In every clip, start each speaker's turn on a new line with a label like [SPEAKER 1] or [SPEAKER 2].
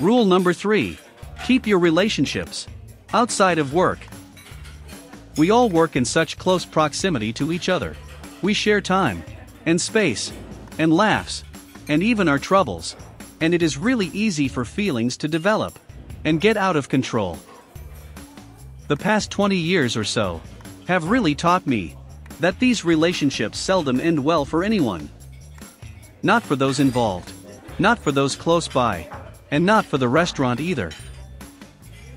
[SPEAKER 1] Rule number 3. Keep your relationships outside of work. We all work in such close proximity to each other. We share time, and space, and laughs, and even our troubles. And it is really easy for feelings to develop and get out of control. The past 20 years or so have really taught me that these relationships seldom end well for anyone. Not for those involved, not for those close by, and not for the restaurant either.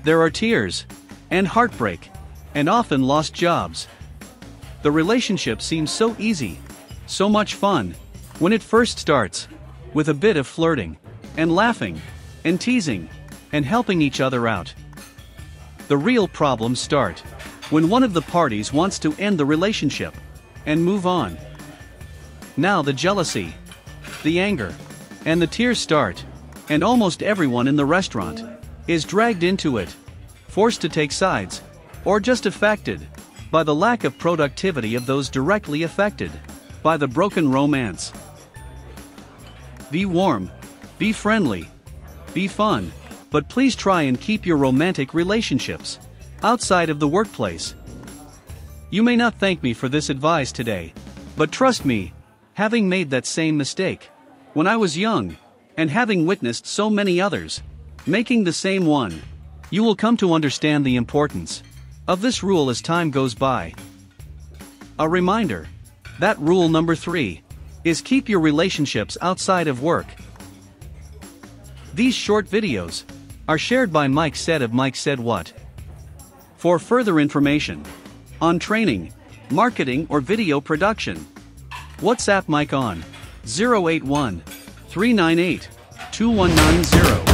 [SPEAKER 1] There are tears, and heartbreak, and often lost jobs. The relationship seems so easy, so much fun, when it first starts, with a bit of flirting, and laughing, and teasing, and helping each other out. The real problems start when one of the parties wants to end the relationship and move on. Now the jealousy, the anger, and the tears start, and almost everyone in the restaurant is dragged into it, forced to take sides, or just affected by the lack of productivity of those directly affected by the broken romance. Be warm, be friendly, be fun, but please try and keep your romantic relationships outside of the workplace. You may not thank me for this advice today, but trust me, having made that same mistake when I was young, and having witnessed so many others making the same one, you will come to understand the importance of this rule as time goes by. A reminder that rule number three is keep your relationships outside of work. These short videos are shared by Mike Said of Mike Said What. For further information on training, marketing, or video production, WhatsApp Mike on 081 398 2190.